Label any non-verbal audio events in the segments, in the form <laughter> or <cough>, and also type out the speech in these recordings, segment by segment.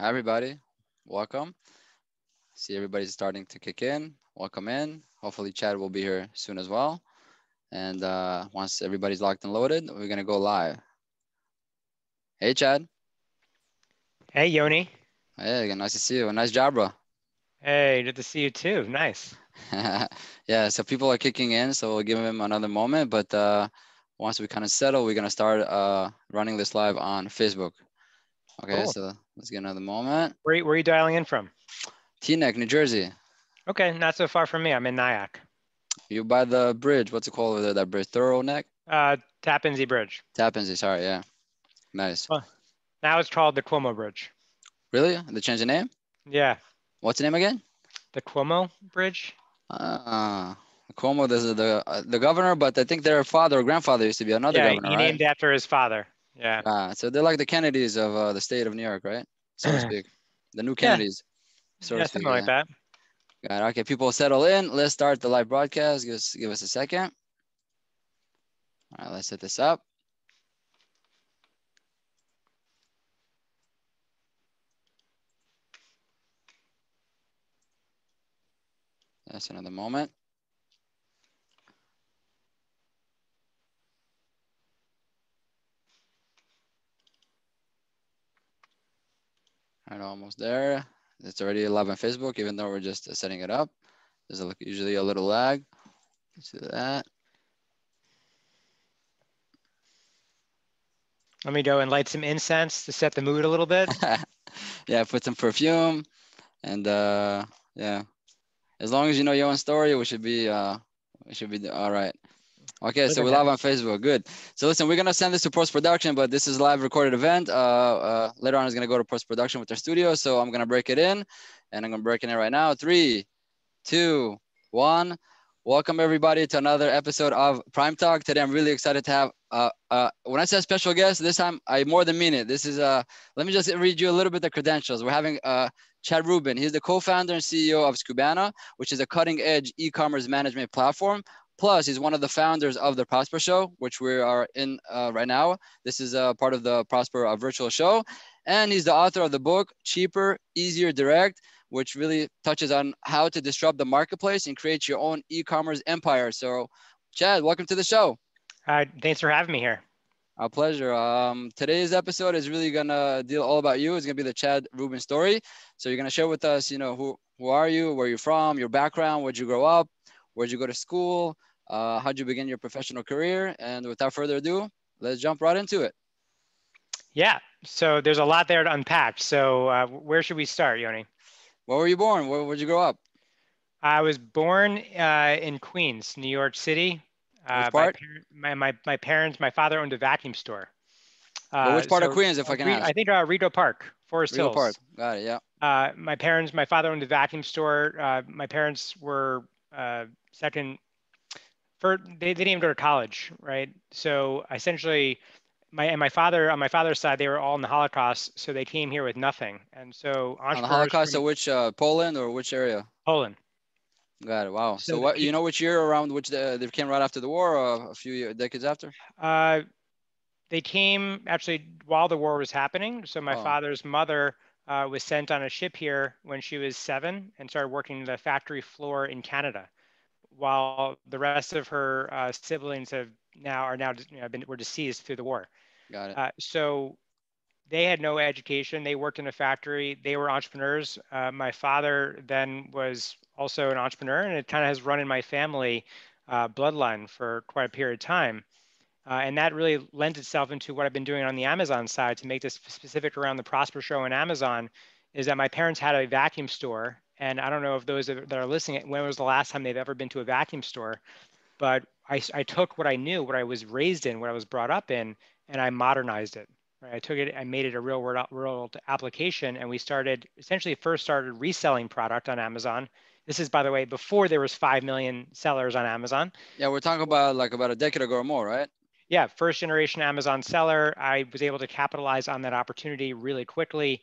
Hi, everybody. Welcome. See everybody's starting to kick in. Welcome in. Hopefully, Chad will be here soon as well. And uh, once everybody's locked and loaded, we're gonna go live. Hey, Chad. Hey, Yoni. Hey, again, nice to see you. Nice job, bro. Hey, good to see you too. Nice. <laughs> yeah, so people are kicking in, so we'll give them another moment. But uh, once we kind of settle, we're gonna start uh, running this live on Facebook. Okay, Cool. so let's get another moment. Where, where are you dialing in from? Teaneck, New Jersey. Okay, not so far from me. I'm in Nyack. You by the bridge. What's it called over there? That bridge, Thorough Neck? Uh, Tappan Zee Bridge. Tappan Zee, sorry, yeah. Nice. Now it's called the Cuomo Bridge. Really? They changed the name? Yeah, What's the name again? the Cuomo Bridge. Ah, Cuomo, this is the uh, the governor, but I think their father or grandfather used to be another yeah, governor, he right? named after his father. Yeah. Ah, so they're like the Kennedys of uh, the state of New York, right? So to <clears throat> speak. The new Kennedys. So yeah, to speak. something like that. Got it. Okay, people settle in. Let's start the live broadcast. Give us, give us a second. All right, let's set this up. That's another moment. All right, almost there. It's already live on Facebook, even though we're just uh, setting it up. There's a, look usually a little lag. Let's do that. Let me go and light some incense to set the mood a little bit. <laughs> yeah, put some perfume, and uh, yeah, as long as you know your own story, we should be uh, we should be all right. Okay, Look so we're that. live on Facebook. Good. So listen, we're gonna send this to post production, but this is a live recorded event. Uh, uh, later on, is gonna go to post production with their studio. So I'm gonna break it in, and I'm gonna break it in right now. Three, two, one. Welcome everybody to another episode of Prime Talk. Today, I'm really excited to have. Uh, uh, when I say special guest, this time I more than mean it. This is uh, let me just read you a little bit the credentials. We're having uh, Chad Rubin. He's the co-founder and CEO of Skubana, which is a cutting-edge e-commerce management platform. Plus, he's one of the founders of the Prosper Show, which we are in uh, right now. This is uh, part of the Prosper uh, virtual show. And he's the author of the book, Cheaper, Easier, Direct, which really touches on how to disrupt the marketplace and create your own e-commerce empire. So, Chad, welcome to the show. Thanks for having me here. Our pleasure. Um, today's episode is really gonna deal all about you. It's gonna be the Chad Rubin story. So you're gonna share with us, you know, who who are you, where you're from, your background, where'd you grow up, where'd you go to school, uh, how'd you begin your professional career, and without further ado, let's jump right into it. Yeah. So there's a lot there to unpack. So uh, where should we start, Yoni? Where were you born? Where would you grow up? I was born uh, in Queens, New York City. Uh, Which my My, my, my parents, my father owned a vacuum store. Uh, which part of Queens, if I uh, can ask? I think uh, Rego Park, Forest Rio Hills. Park. Got it. Yeah. Uh, my parents, my father owned a vacuum store. Uh, my parents were uh, second. For they, they didn't even go to college, right? So essentially, my and my father on my father's side, they were all in the Holocaust, so they came here with nothing. And so On the Holocaust, from of which uh, Poland or which area? Poland. Got it. Wow. So, So what you know which year around which the, they came right after the war, or a few year, decades after? Uh, they came actually while the war was happening. So my Oh. father's mother uh, was sent on a ship here when she was seven and started working the factory floor in Canada, while the rest of her uh, siblings have now are now you know, been were deceased through the war. Got it. Uh, so they had no education. They worked in a factory. They were entrepreneurs. Uh, my father then was also an entrepreneur, and it kind of has run in my family uh, bloodline for quite a period of time. Uh, and that really lends itself into what I've been doing on the Amazon side to make this specific around the Prosper Show and Amazon. Is that my parents had a vacuum store, and I don't know if those that are listening, when was the last time they've ever been to a vacuum store? But I, I took what I knew, what I was raised in, what I was brought up in, and I modernized it. Right? I took it, I made it a real world, world application, and we started essentially first started reselling product on Amazon. This is, by the way, before there was five million sellers on Amazon. Yeah, we're talking about like about a decade ago or more, right? Yeah, first generation Amazon seller. I was able to capitalize on that opportunity really quickly,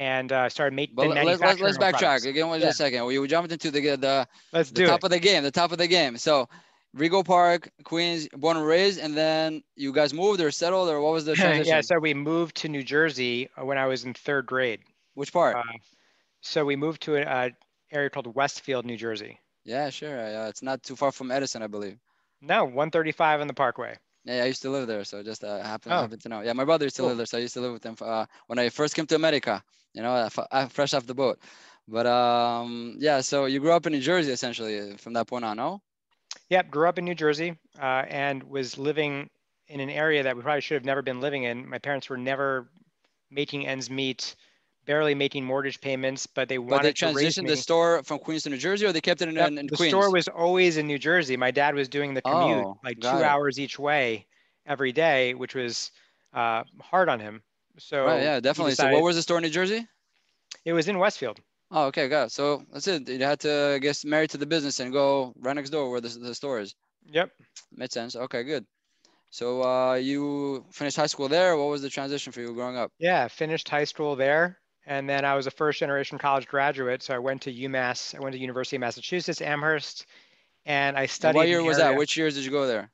and uh, started make, But let's let's, let's backtrack products. again. One Yeah. just a second. We, jumped into the the, Let's the do top it. of the game, the top of the game. So, Rego Park, Queens, born and raised, and then you guys moved or settled or what was the <clears throat> transition? yeah, so we moved to New Jersey uh, when I was in third grade. Which part? Uh, so we moved to an area called Westfield, New Jersey. Yeah, sure. Uh, it's not too far from Edison, I believe. No, 135 on the Parkway. Yeah, I used to live there, so just uh, happen, Oh. happen to know. Yeah, my brother used to Cool. live there, so I used to live with him uh, when I first came to America. You know, uh, f- uh, fresh off the boat. But um, yeah, so you grew up in New Jersey essentially from that point on, no? Yep, grew up in New Jersey uh, and was living in an area that we probably should have never been living in. My parents were never making ends meet, barely making mortgage payments, but they But they wanted to raise transitioned the store from Queens to New Jersey, or they kept it in, Yep, in, in the Queens. store was always in New Jersey. My dad was doing the commute Oh, like two it. hours each way every day, which was uh, hard on him. So right, yeah, definitely. So, what was the store in New Jersey? it was in Westfield. Oh, okay, got it. So that's it. You had to get married to the business and go right next door where the, the store is. Yep. Made sense. Okay, good. So uh, you finished high school there. What was the transition for you growing up? Yeah, finished high school there. And then I was a first generation college graduate. So I went to UMass. I went to University of Massachusetts, Amherst, and I studied. what year was that? Which years did you go there?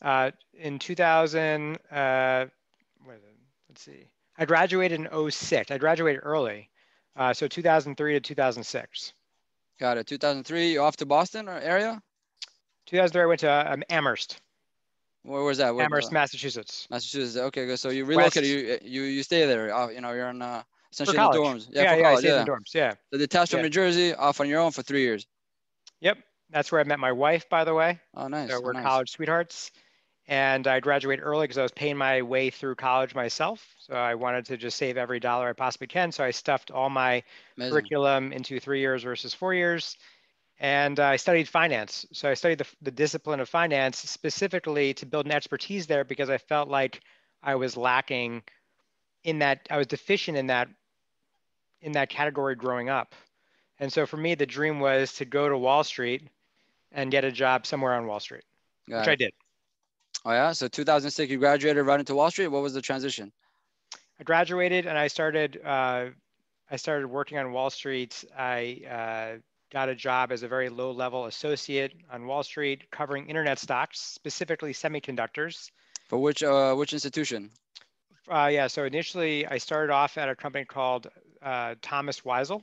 Uh, in 2000, uh, what is it? let's see. I graduated in 06. I graduated early. Uh, so 2003 to 2006. Got it. 2003. You off to Boston or area? 2003, I went to um, Amherst, Where was that? Where, Amherst, Massachusetts. Massachusetts. Okay, good. So you relocated. West. You you you stay there. Uh, you know, you're in uh, essentially in the dorms. Yeah, Yeah, yeah, college. Yeah. in the dorms. Yeah. So detached from Yeah. New Jersey, off on your own for three years. Yep. That's where I met my wife, by the way. Oh, nice. So oh, we're nice. college sweethearts. And I graduated early because I was paying my way through college myself. So I wanted to just save every dollar I possibly can. So I stuffed all my Amazing. curriculum into three years versus four years. And I studied finance. So I studied the, the discipline of finance specifically to build an expertise there because I felt like I was lacking in that, I was deficient in that, in that category growing up. And so for me, the dream was to go to Wall Street and get a job somewhere on Wall Street, Got which it. I did. Oh yeah. So 2006, you graduated right into Wall Street. What was the transition? I graduated and I started uh, I started working on Wall Street. I uh, got a job as a very low level associate on Wall Street covering internet stocks, specifically semiconductors. For which uh which institution? Uh, yeah, so initially I started off at a company called uh, Thomas Weisel.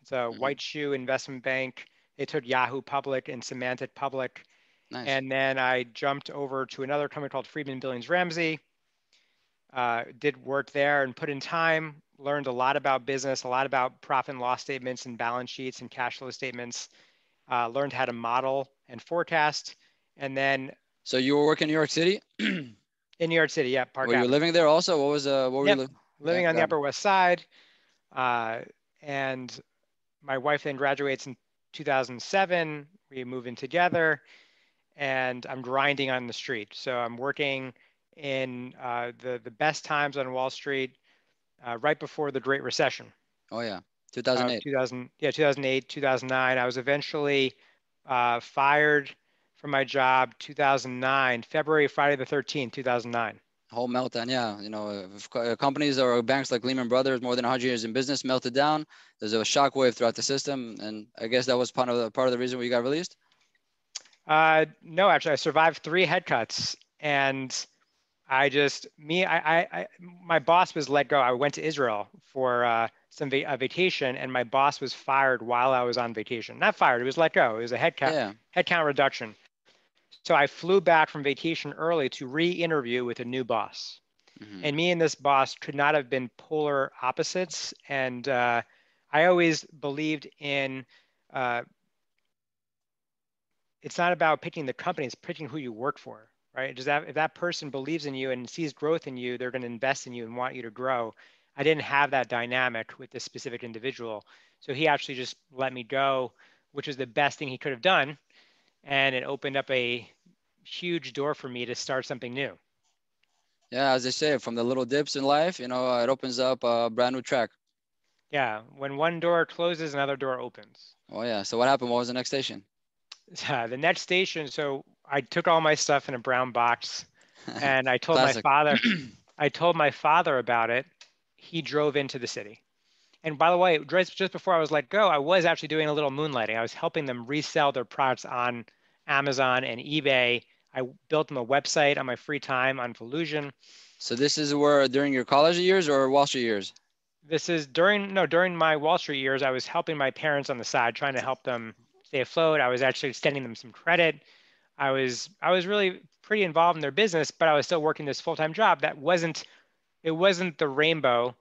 It's a Mhm. white shoe investment bank. They took Yahoo public and Symantec public. Nice. And then I jumped over to another company called Friedman Billings Ramsey. Uh, did work there and put in time, learned a lot about business, a lot about profit and loss statements and balance sheets and cash flow statements. Uh, learned how to model and forecast. And then so you were working in New York City. <clears throat> in New York City, yeah, Park were you Avenue, living there also? What was uh what were Yep. you? Li- living yeah, on the. Upper West Side. Uh, and my wife then graduates in 2007. We move in together, and I'm grinding on the street. So I'm working in uh, the the best times on Wall Street, uh, right before the Great Recession. oh yeah. Uh, 2008. 2000, yeah, 2008, 2009. I was eventually uh, fired from my job 2009, February, Friday the 13th, 2009. whole meltdown. Yeah, you know, uh, companies or banks like Lehman Brothers, more than 100 years in business, melted down. There's a shockwave throughout the system, and I guess that was part of the part of the reason we got released. Uh, no, actually, I survived three head cuts, and I just me, I, I, I my boss was let go. I went to Israel for uh, some va- a vacation, and my boss was fired while I was on vacation. Not fired; it was let go. It was a head count Yeah, headcount reduction. So I flew back from vacation early to re-interview with a new boss. Mhm. And me and this boss could not have been polar opposites. And uh, I always believed in uh, it's not about picking the company, it's picking who you work for, right? Does that if that person believes in you and sees growth in you, they're going to invest in you and want you to grow. I didn't have that dynamic with this specific individual. So he actually just let me go, which is the best thing he could have done. And it opened up a huge door for me to start something new. yeah. As they say, from the little dips in life, you know, it opens up a brand new track. Yeah, when one door closes, another door opens. Oh yeah. So what happened? What was the next station? <laughs> Uh, the next station, so I took all my stuff in a brown box <laughs> and I told my father, <clears throat> I told my father about it. He drove into the city. And by the way, just just before I was let go, I was actually doing a little moonlighting. I was helping them resell their products on Amazon and eBay. I built them a website on my free time on Volusion. so this is where during your college years or Wall Street years? This is during no during my Wall Street years. I was helping my parents on the side, trying to help them stay afloat. I was actually extending them some credit. I was I was really pretty involved in their business, but I was still working this full time job that wasn't it wasn't the rainbow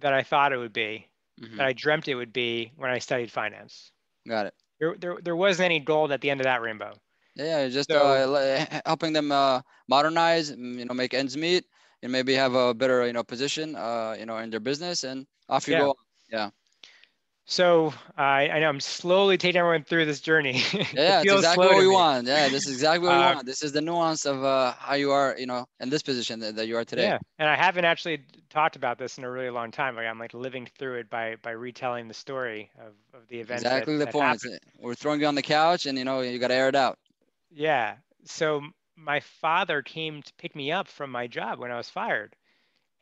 that I thought it would be, Mhm. that I dreamt it would be when I studied finance. Got it. There, there, there wasn't any gold at the end of that rainbow. Yeah, yeah, just So- uh, <laughs> helping them uh, modernize, mm, you know, make ends meet, and maybe have a better, you know, position, uh, you know, in their business, and off you go. Yeah. go. So I, I know I'm slowly taking everyone through this journey. <laughs> Yeah, it's exactly what we me. want. Yeah, this is exactly what we Uh, want. This is the nuance of uh, how you are, you know, in this position that, that you are today. Yeah, and I haven't actually talked about this in a really long time. Like I'm like living through it by by retelling the story of, of the events. that- exactly the that point. happened. We're throwing you on the couch, and you know, you got to air it out. Yeah. So my father came to pick me up from my job when I was fired.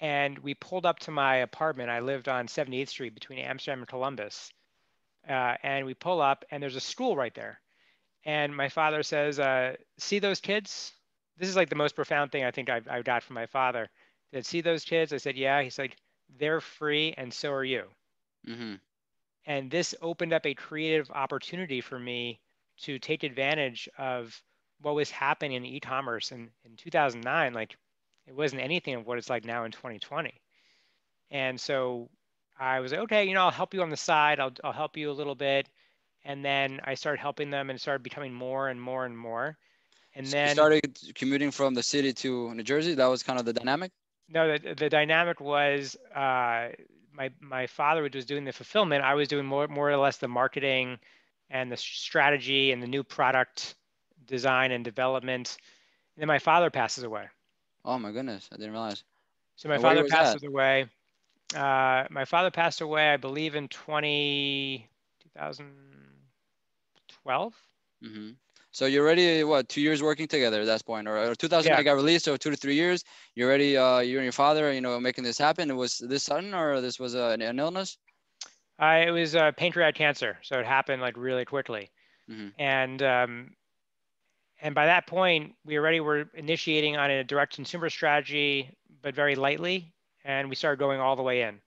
And we pulled up to my apartment. I lived on 78th Street between Amsterdam and Columbus. Uh, and we pull up, and there's a school right there. And my father says, uh, See those kids? This is like the most profound thing I think I've, I got from my father. He said, See those kids? I said, Yeah. He's like, They're free, and so are you hmm and this opened up a creative opportunity for me to take advantage of what was happening in e-commerce in, in 2009 like it wasn't anything of what it's like now in 2020 and so i was like okay you know i'll help you on the side i'll, I'll help you a little bit and then i started helping them and it started becoming more and more and more and So you then started commuting from the city to New Jersey. That was kind of the dynamic. No, the, the dynamic was uh, my my father was doing the fulfillment. I was doing more more or less the marketing and the strategy and the new product design and development. And then my father passes away. Oh my goodness, I didn't realize. So my father passed away. Uh, my father passed away, I believe, in 20, 2012. hmm So you're already what two years working together at that point, or, or 2000 Yeah. I got released, so two to three years. You're already uh, you and your father, you know, making this happen. It was this sudden, or this was uh, an, an illness? Uh, it was uh, pancreatic cancer, so it happened like really quickly. Mhm. And um, and by that point, we already were initiating on a direct consumer strategy, but very lightly, and we started going all the way in.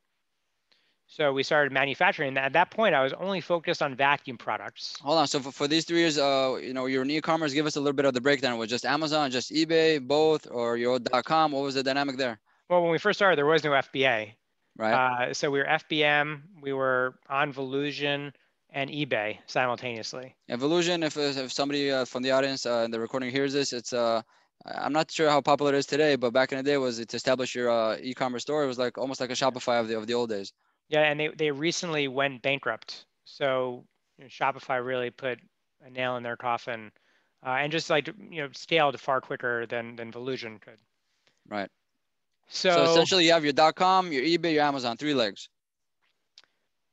So we started manufacturing. At that point, I was only focused on vacuum products. Hold on. So for, for these three years, uh, you know, you're in e-commerce. Give us a little bit of the breakdown. Was just Amazon, just eBay, both, or your .com? What was the dynamic there? Well, when we first started, there was no FBA. Right. Uh, so we were FBM, we were on Volusion and eBay simultaneously. Volusion. If if somebody uh, from the audience uh, in the recording hears this, it's uh, I'm not sure how popular it is today, but back in the day, was to establish your uh, e-commerce store. It was like almost like a Shopify of the of the old days. Yeah, and they, they recently went bankrupt. So you know, Shopify really put a nail in their coffin uh, and just like, you know, scaled far quicker than, than Volusion could. Right. So, So, essentially, you have your dot .com, your eBay, your Amazon, three legs.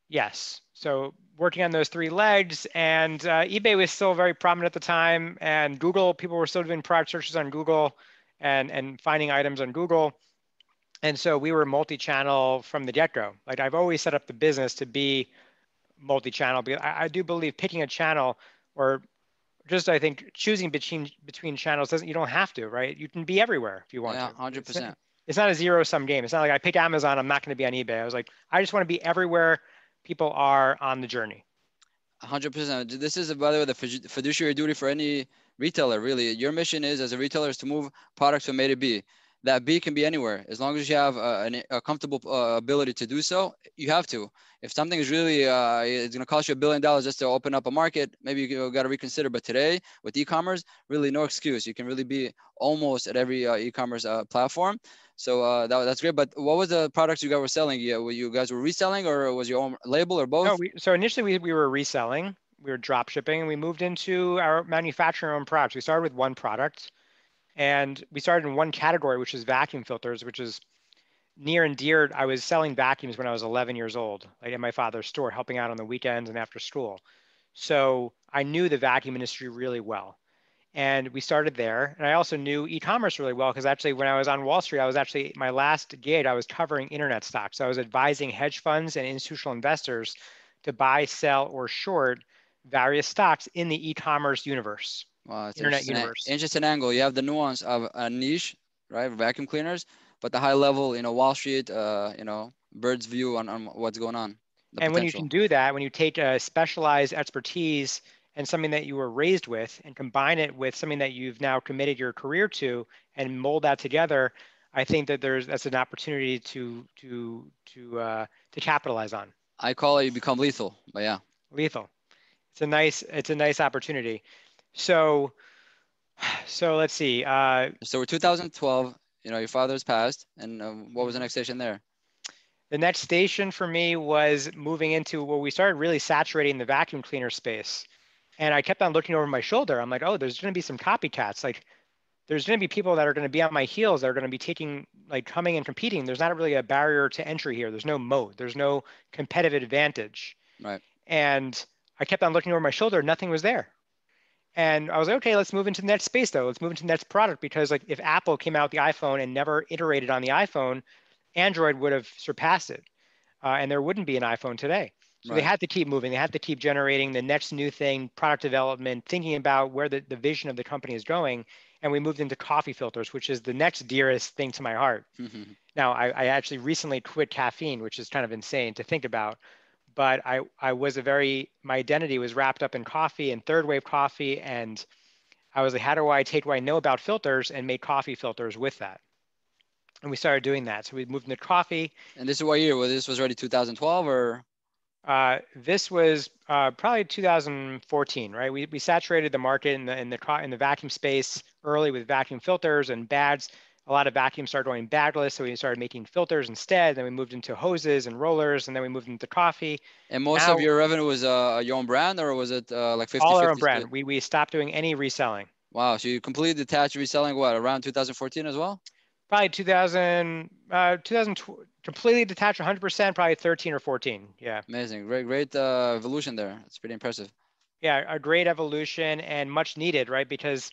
Yes. So working on those three legs and uh, eBay was still very prominent at the time and Google, people were still doing product searches on Google and, and finding items on Google. And so we were multi-channel from the get-go. Like I've always set up the business to be multi-channel because I, I do believe picking a channel or just I think choosing between between channels doesn't you don't have to, right? You can be everywhere if you want Yeah, to. hundred percent. It's not a zero sum game. It's not like I pick Amazon, I'm not going to be on eBay. I was like, I just want to be everywhere people are on the journey. hundred percent. This is, by the way, the fiduciary duty for any retailer. Really, your mission is as a retailer is to move products from A to B. That B can be anywhere as long as you have a, a comfortable uh, ability to do so. You have to. If something is really, uh, it's going to cost you a billion dollars just to open up a market, maybe you got to reconsider. But today, with e-commerce, really no excuse. You can really be almost at every uh, e-commerce uh, platform. So uh, that, that's great. But what was the products you guys were selling? Yeah, were you guys were reselling, or was your own label, or both? No, we, so initially we, we were reselling, we were drop shipping, and we moved into our manufacturing own products. We started with one product, and we started in one category, which is vacuum filters, which is near and dear. I was selling vacuums when I was 11 years old, like in my father's store, helping out on the weekends and after school. So I knew the vacuum industry really well. And we started there. And I also knew e-commerce really well because actually when I was on Wall Street, I was actually my last gig, I was covering internet stocks. So I was advising hedge funds and institutional investors to buy, sell, or short various stocks in the e-commerce universe. Wow, it's Internet interesting, universe. interesting angle. You have the nuance of a niche, right? Vacuum cleaners, but the high level, you know, Wall Street, uh, you know, bird's view on, on what's going on. And when you can do that, when you take a specialized expertise and something that you were raised with and combine it with something that you've now committed your career to and mold that together, I think that there's that's an opportunity to to to uh, to capitalize on. I call it you become lethal, but yeah. Lethal. It's a nice it's a nice opportunity. So <sighs> so let's see. Uh, so we're 2012. You know, your father's passed, and uh, what was the next station there? The next station for me was moving into where we started really saturating the vacuum cleaner space. And I kept on looking over my shoulder. I'm like, oh, there's going to be some copycats. Like, there's going to be people that are going to be on my heels that are going to be taking, like, coming and competing. There's not really a barrier to entry here. There's no moat. There's no competitive advantage. Right. And I kept on looking over my shoulder. Nothing was there. And I was like, okay, let's move into the next space though. Let's move into the next product because like if Apple came out the iPhone and never iterated on the iPhone, Android would have surpassed it, uh, and there wouldn't be an iPhone today. So right. they had to keep moving. They had to keep generating the next new thing, product development, thinking about where the, the vision of the company is going. And we moved into coffee filters, which is the next dearest thing to my heart. Mm-hmm. <laughs> Now, I, I actually recently quit caffeine, which is kind of insane to think about. But I, I was a very, my identity was wrapped up in coffee and third wave coffee. And I was like, how do I take what I know about filters and make coffee filters with that? And we started doing that. So we moved into coffee. And this is what year? Well, this was already 2012 or? Uh, this was uh, probably 2014, right? We, we saturated the market in the, in the in the vacuum space early with vacuum filters and bags. A lot of vacuums started going bagless, so we started making filters instead. Then we moved into hoses and rollers, and then we moved into coffee. And most now, of your revenue was uh, your own brand, or was it uh, like 50? All our own brand. We we stopped doing any reselling. Wow, so you completely detached reselling what around 2014 as well? Probably 2000, uh, 2000 completely detached 100%, probably 13 or 14. Yeah. Amazing. Great, great uh, evolution there. It's pretty impressive. Yeah, a great evolution and much needed, right? Because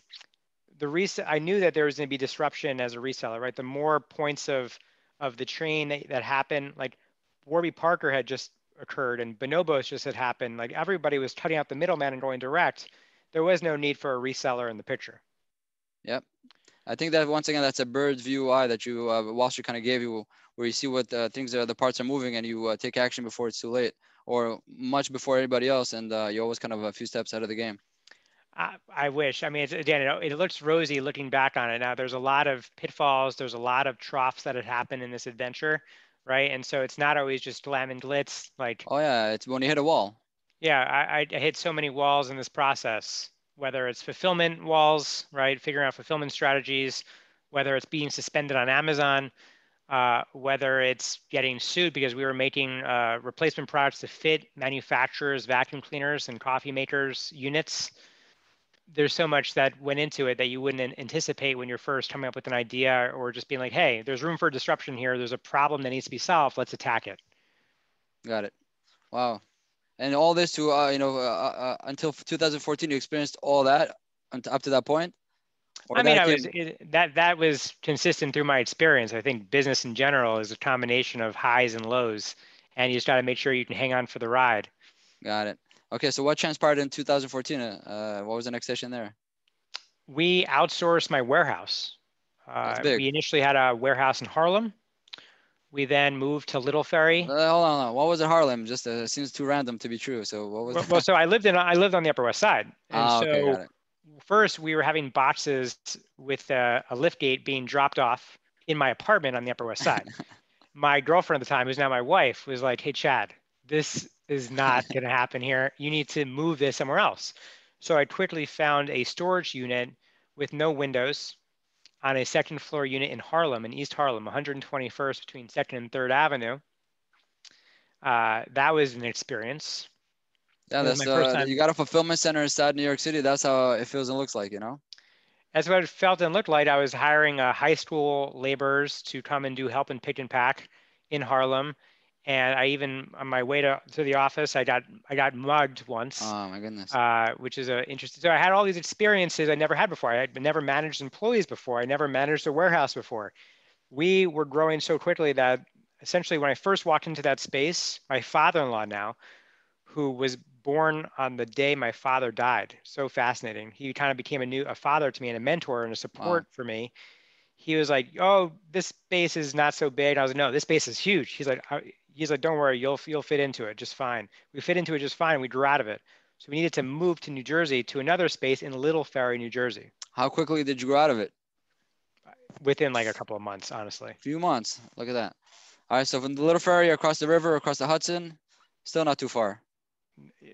the res- I knew that there was going to be disruption as a reseller, right? The more points of of the train that, that happened, like Warby Parker had just occurred and Bonobos just had happened. Like everybody was cutting out the middleman and going direct. There was no need for a reseller in the picture. Yep. I think that once again, that's a bird's view eye that you uh, Street kind of gave you, where you see what uh, things are, the parts are moving, and you uh, take action before it's too late, or much before anybody else, and uh, you're always kind of a few steps out of the game. I, I wish. I mean, it's, again, it, it, looks rosy looking back on it. Now, there's a lot of pitfalls. There's a lot of troughs that had happened in this adventure, right? And so it's not always just glam and glitz. Like, oh yeah, it's when you hit a wall. Yeah, I, I hit so many walls in this process whether it's fulfillment walls, right? Figuring out fulfillment strategies, whether it's being suspended on Amazon, uh, whether it's getting sued because we were making uh, replacement products to fit manufacturers, vacuum cleaners, and coffee makers units. There's so much that went into it that you wouldn't anticipate when you're first coming up with an idea or just being like, hey, there's room for disruption here. There's a problem that needs to be solved. Let's attack it. Got it. Wow and all this to uh, you know uh, uh, until 2014 you experienced all that up to that point or i mean i was it, that that was consistent through my experience i think business in general is a combination of highs and lows and you just got to make sure you can hang on for the ride got it okay so what transpired in 2014 uh, what was the next session there we outsourced my warehouse uh, we initially had a warehouse in harlem we then moved to Little Ferry. Uh, hold on, hold on, what was it Harlem? Just uh, seems too random to be true. So what was? Well, well so I lived in I lived on the Upper West Side, and ah, so okay, first we were having boxes with a, a lift gate being dropped off in my apartment on the Upper West Side. <laughs> my girlfriend at the time, who's now my wife, was like, "Hey, Chad, this is not going to happen here. You need to move this somewhere else." So I quickly found a storage unit with no windows on a second floor unit in Harlem, in East Harlem, 121st between 2nd and 3rd Avenue. Uh, that was an experience. Yeah, that's uh, you got a fulfillment center inside New York City. That's how it feels and looks like, you know. That's what it felt and looked like. I was hiring uh, high school laborers to come and do help and pick and pack in Harlem, and I even on my way to, to the office, I got I got mugged once. Oh my goodness! Uh, which is a interesting. So I had all these experiences I never had before. I had never managed employees before. I never managed a warehouse before. We were growing so quickly that essentially, when I first walked into that space, my father-in-law now, who was born on the day my father died, so fascinating. He kind of became a new a father to me and a mentor and a support wow. for me he was like, "Oh, this space is not so big." And I was like, "No, this space is huge." He's like, "He's like, don't worry, you'll you'll fit into it just fine." We fit into it just fine. We grew out of it. So we needed to move to New Jersey to another space in Little Ferry, New Jersey. How quickly did you grow out of it? Within like a couple of months, honestly. A few months. Look at that. All right, so from the Little Ferry across the river, across the Hudson, still not too far.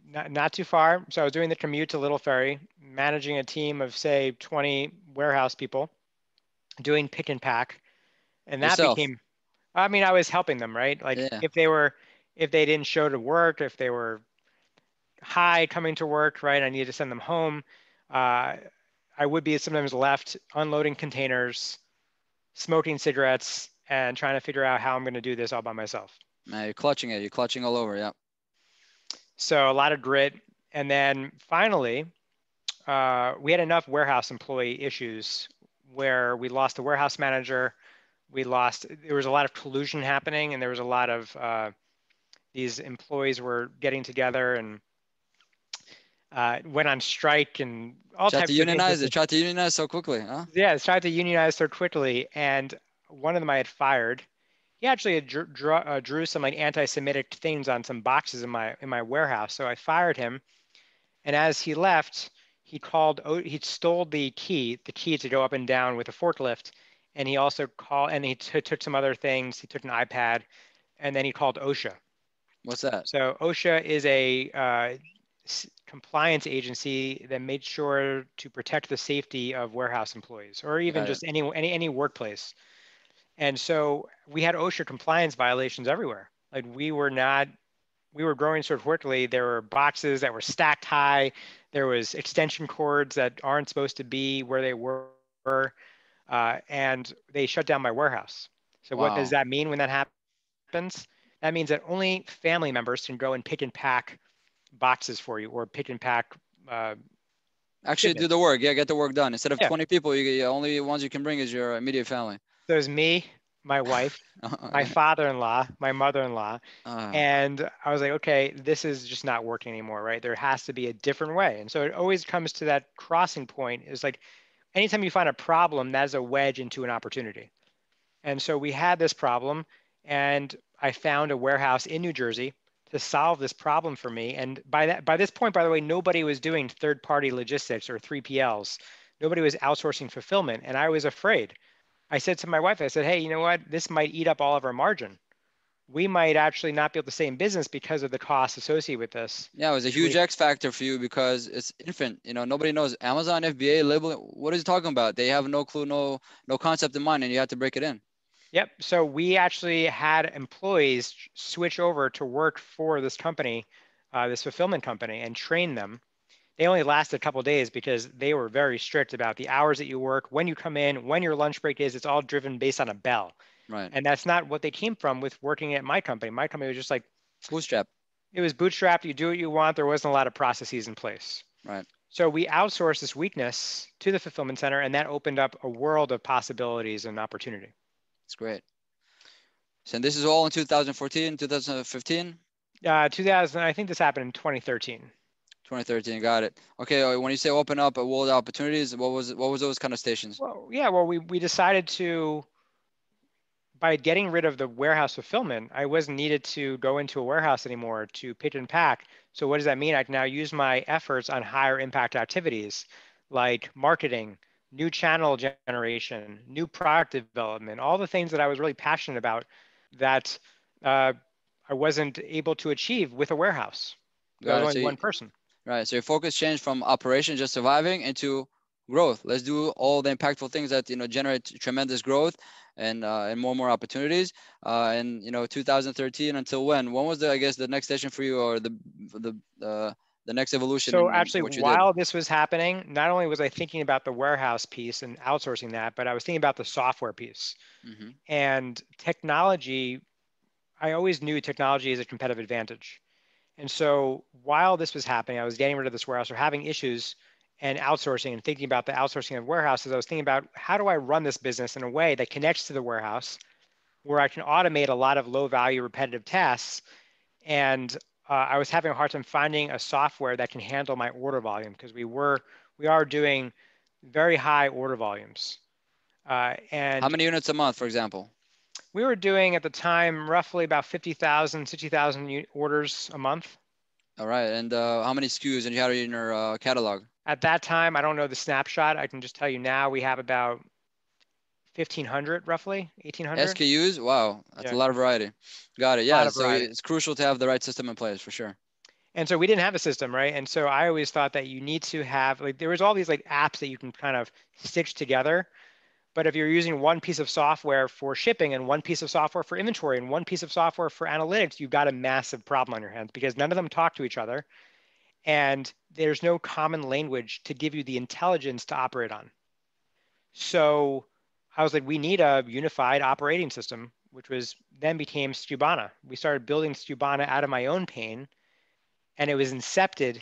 Not, not too far. So I was doing the commute to Little Ferry, managing a team of say 20 warehouse people, doing pick and pack, and that Yourself. became. I mean, I was helping them, right? Like yeah. if they were, if they didn't show to work, if they were high coming to work, right? I needed to send them home. Uh, I would be sometimes left unloading containers, smoking cigarettes, and trying to figure out how I'm going to do this all by myself. Man, you're clutching it. You're clutching all over. Yep. So a lot of grit. And then finally, uh, we had enough warehouse employee issues where we lost the warehouse manager. We lost, there was a lot of collusion happening, and there was a lot of uh, these employees were getting together and uh, went on strike and all tried types to unionize it. Tried to unionize so quickly, huh? Yeah, it's tried to unionize so quickly, and one of them I had fired he actually drew, drew, uh, drew some like anti-Semitic things on some boxes in my in my warehouse. So I fired him, and as he left, he called. He stole the key, the key to go up and down with a forklift, and he also called and he t- took some other things. He took an iPad, and then he called OSHA. What's that? So OSHA is a uh, compliance agency that made sure to protect the safety of warehouse employees or even just any any any workplace. And so we had OSHA compliance violations everywhere. Like we were not, we were growing so quickly. There were boxes that were stacked high. There was extension cords that aren't supposed to be where they were, uh, and they shut down my warehouse. So wow. what does that mean when that happens? That means that only family members can go and pick and pack boxes for you, or pick and pack. Uh, Actually, shipments. do the work. Yeah, get the work done. Instead of yeah. 20 people, you get, only ones you can bring is your immediate family. So There's me, my wife, <laughs> my father-in-law, my mother-in-law, uh, and I was like, okay, this is just not working anymore, right? There has to be a different way. And so it always comes to that crossing point. Is like, anytime you find a problem, that is a wedge into an opportunity. And so we had this problem, and I found a warehouse in New Jersey to solve this problem for me. And by that, by this point, by the way, nobody was doing third-party logistics or 3PLs. Nobody was outsourcing fulfillment, and I was afraid I said to my wife, I said, hey, you know what? This might eat up all of our margin. We might actually not be able to stay in business because of the costs associated with this. Yeah, it was a huge X factor for you because it's infant. You know, nobody knows Amazon FBA label. What is he talking about? They have no clue, no no concept in mind, and you have to break it in. Yep. So we actually had employees switch over to work for this company, uh, this fulfillment company, and train them they only lasted a couple days because they were very strict about the hours that you work, when you come in, when your lunch break is. It's all driven based on a bell. Right. And that's not what they came from with working at my company. My company was just like bootstrap. It was bootstrapped. You do what you want. There wasn't a lot of processes in place. Right. So we outsourced this weakness to the fulfillment center, and that opened up a world of possibilities and opportunity. That's great. So this is all in 2014, 2015. Uh, 2000. I think this happened in 2013. 2013, got it. Okay, uh, when you say open up a world of opportunities, what was what was those kind of stations? Well, yeah, well, we we decided to by getting rid of the warehouse fulfillment, I wasn't needed to go into a warehouse anymore to pick and pack. So what does that mean? I can now use my efforts on higher impact activities like marketing, new channel generation, new product development, all the things that I was really passionate about that uh, I wasn't able to achieve with a warehouse. Got only so one person right? So your focus changed from operation, just surviving, into growth. Let's do all the impactful things that you know generate tremendous growth and uh, and more and more opportunities. Uh, and you know, 2013 until when? When was the I guess the next station for you or the the uh, the next evolution? So actually, while did? this was happening, not only was I thinking about the warehouse piece and outsourcing that, but I was thinking about the software piece mm-hmm. and technology. I always knew technology is a competitive advantage. And so while this was happening, I was getting rid of this warehouse or having issues and outsourcing and thinking about the outsourcing of warehouses. I was thinking about how do I run this business in a way that connects to the warehouse where I can automate a lot of low value repetitive tasks. And uh, I was having a hard time finding a software that can handle my order volume because we were, we are doing very high order volumes. Uh, and how many units a month, for example? We were doing at the time roughly about 50,000, 60,000 orders a month. All right. And uh, how many SKUs and you had in your uh, catalog? At that time, I don't know the snapshot. I can just tell you now we have about 1500 roughly 1800 SKUs. Wow, that's yeah. a lot of variety. Got it. Yeah. So variety. it's crucial to have the right system in place for sure. And so we didn't have a system, right? And so I always thought that you need to have like there was all these like apps that you can kind of stitch together. But if you're using one piece of software for shipping and one piece of software for inventory and one piece of software for analytics, you've got a massive problem on your hands because none of them talk to each other. And there's no common language to give you the intelligence to operate on. So I was like, we need a unified operating system, which was then became Skubana. We started building Skubana out of my own pain and it was incepted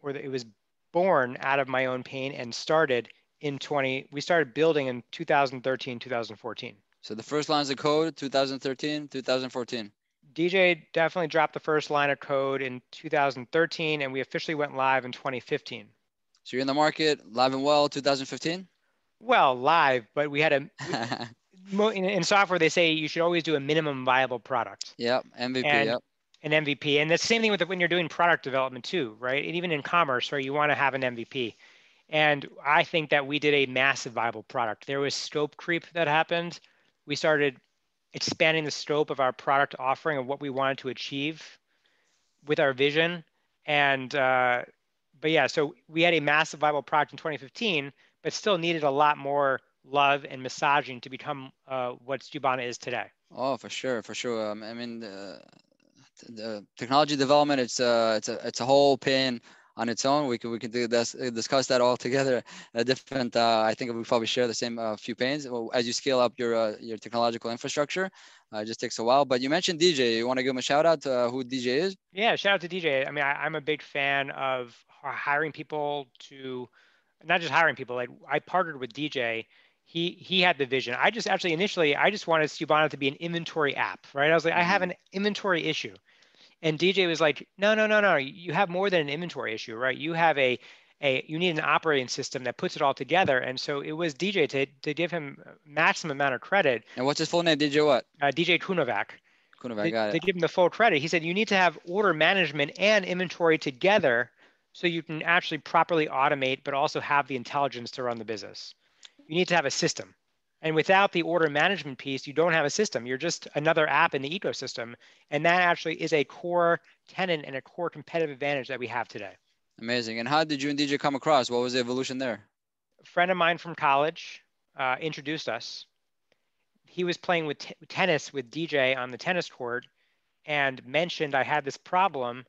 or it was born out of my own pain and started in 20 we started building in 2013 2014 so the first lines of code 2013 2014 dj definitely dropped the first line of code in 2013 and we officially went live in 2015 so you're in the market live and well 2015 well live but we had a <laughs> in, in software they say you should always do a minimum viable product yep mvp and yep an MVP. And the same thing with the, when you're doing product development too, right? And even in commerce, where you want to have an MVP. And I think that we did a massive viable product. There was scope creep that happened. We started expanding the scope of our product offering and what we wanted to achieve with our vision. And uh, but yeah, so we had a massive viable product in 2015, but still needed a lot more love and massaging to become uh, what Skubana is today. Oh, for sure, for sure. Um, I mean, uh, the technology development it's a it's a it's a whole pin on its own. We can we can do this, discuss that all together. A different, uh, I think we probably share the same uh, few pains. As you scale up your uh, your technological infrastructure, uh, it just takes a while. But you mentioned DJ. You want to give him a shout out to uh, who DJ is? Yeah, shout out to DJ. I mean, I, I'm a big fan of hiring people to, not just hiring people. Like I partnered with DJ he he had the vision. I just actually initially I just wanted Skubana to be an inventory app, right? I was like, mm-hmm. I have mm-hmm. an inventory issue. And DJ was like, no, no, no, no. You have more than an inventory issue, right? You have a a you need an operating system that puts it all together. And so it was DJ to to give him maximum amount of credit. And what's his full name? DJ what? Uh, DJ Kunovac. Kunovac, got it. To give him the full credit. He said you need to have order management and inventory together so you can actually properly automate, but also have the intelligence to run the business. You need to have a system. And without the order management piece, you don't have a system. You're just another app in the ecosystem. And that actually is a core tenant and a core competitive advantage that we have today. Amazing. And how did you and DJ come across? What was the evolution there? A friend of mine from college uh, introduced us. He was playing with t- tennis with DJ on the tennis court and mentioned I had this problem.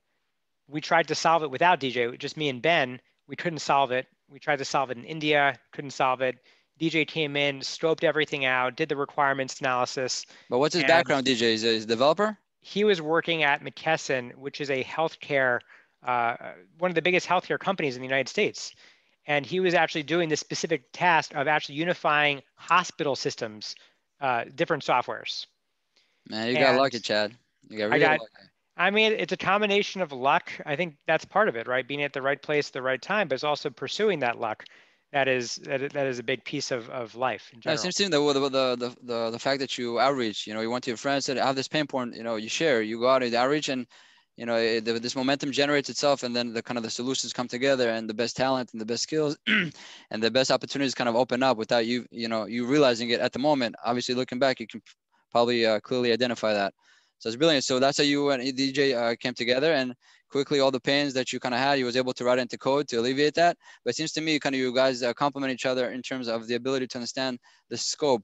We tried to solve it without DJ, just me and Ben. We couldn't solve it. We tried to solve it in India, couldn't solve it. DJ came in, scoped everything out, did the requirements analysis. But what's his background, DJ? Is a developer? He was working at McKesson, which is a healthcare, uh, one of the biggest healthcare companies in the United States. And he was actually doing this specific task of actually unifying hospital systems, uh, different softwares. Man, you got and lucky, Chad. You got really I got, lucky. I mean, it's a combination of luck. I think that's part of it, right? Being at the right place at the right time, but it's also pursuing that luck that is that, that is a big piece of, of life in general. Yeah, it seems to me the, the, the, the, the fact that you outreach, you know, you went to your friends and have this pain point, you know, you share, you go out and outreach and, you know, it, this momentum generates itself and then the kind of the solutions come together and the best talent and the best skills <clears throat> and the best opportunities kind of open up without you, you know, you realizing it at the moment. Obviously looking back, you can probably uh, clearly identify that. So it's brilliant. So that's how you and DJ uh, came together and quickly all the pains that you kind of had, he was able to write into code to alleviate that. But it seems to me kind of you guys uh, complement each other in terms of the ability to understand the scope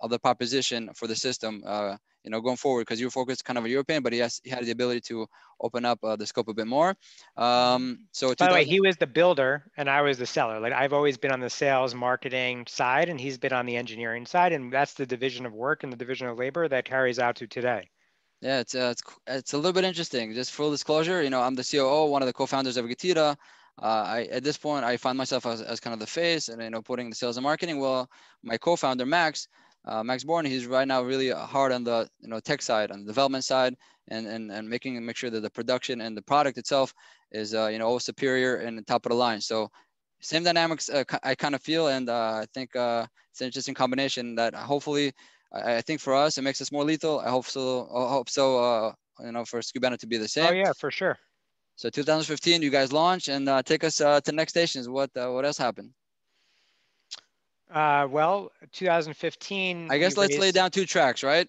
of the proposition for the system, uh, you know, going forward, because you were focused kind of on European, but he, has, he had the ability to open up uh, the scope a bit more. Um, so by the way, he was the builder and I was the seller. Like I've always been on the sales marketing side and he's been on the engineering side. And that's the division of work and the division of labor that carries out to today. Yeah, it's uh, it's it's a little bit interesting. Just full disclosure, you know, I'm the COO, one of the co-founders of Getida. Uh, I at this point I find myself as, as kind of the face and you know putting the sales and marketing. Well, my co-founder Max, uh, Max Born, he's right now really hard on the you know tech side, on the development side, and and and making make sure that the production and the product itself is uh, you know superior and top of the line. So same dynamics uh, I kind of feel, and uh, I think it's an interesting combination that hopefully, I, I, think for us it makes us more lethal. I hope so. I hope so. Uh, you know, for Skubana to be the same. Oh yeah, for sure. So 2015, you guys launch and uh, take us uh, to next stations. What what else happened? well, 2015. I guess let's raised... lay down two tracks, right?